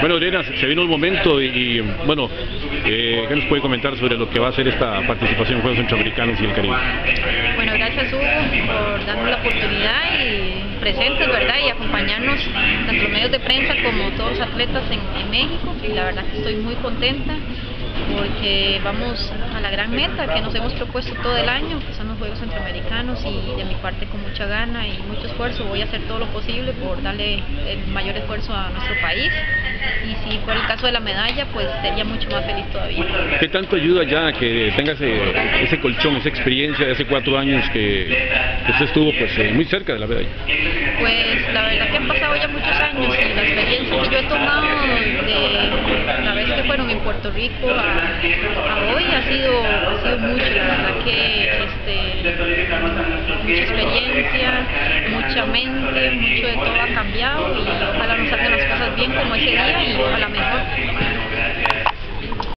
Bueno, Elena, se vino el momento y, bueno, eh, ¿qué nos puede comentar sobre lo que va a ser esta participación en Juegos Centroamericanos y el Caribe? Bueno, gracias Hugo por darnos la oportunidad y presentes, ¿verdad? Y acompañarnos tanto los medios de prensa como todos los atletas en, en México. Y la verdad que estoy muy contenta porque vamos a la gran meta que nos hemos propuesto todo el año, que son los Juegos Centroamericanos y de mi parte con mucha gana y mucho esfuerzo voy a hacer todo lo posible por darle el mayor esfuerzo a nuestro país y si fuera el caso de la medalla pues sería mucho más feliz todavía. ¿Qué tanto ayuda ya que tenga ese, colchón, esa experiencia de hace cuatro años que, usted estuvo pues eh, muy cerca de la medalla? Pues la verdad que han pasado ya muchos años y la experiencia que yo he tomado de la vez que fueron en Puerto Rico a, hoy ha sido, ha sido mucho, la verdad que este, mucha experiencia, mucha mente, bien como ese día y a lo mejor